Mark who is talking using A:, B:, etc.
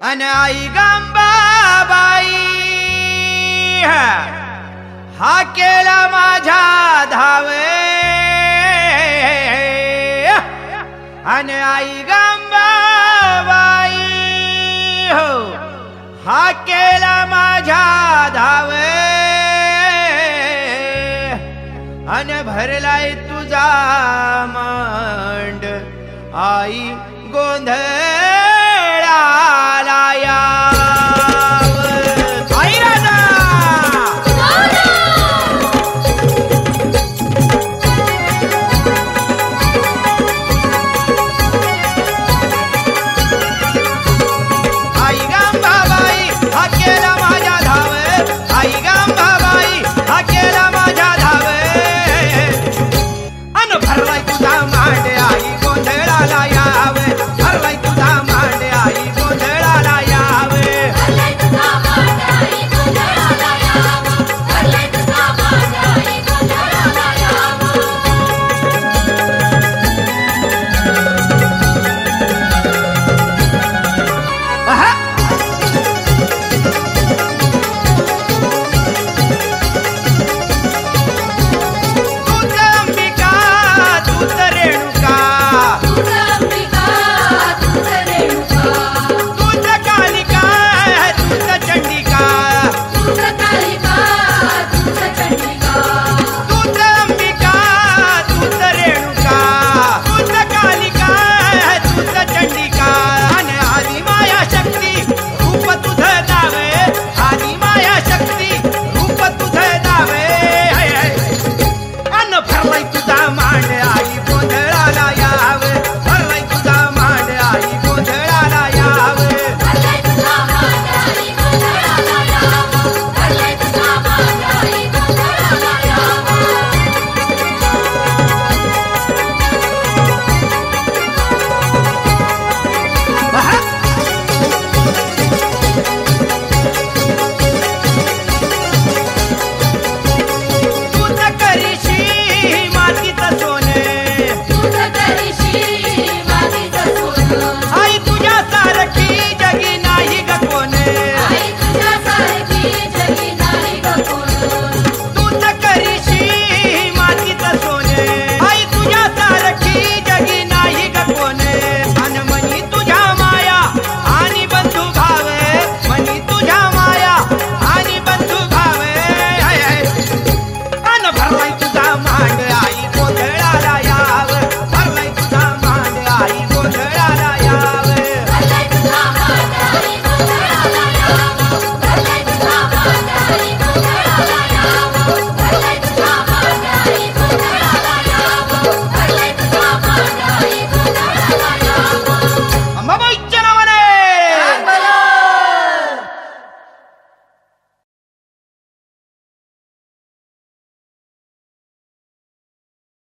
A: अन आई गांबाबाई हा. केला माझा धावे. अन आई गांबाबाई हो. हा केला माझा धावे. अन भरलाय तुझा मांड आई
B: गोंधळ.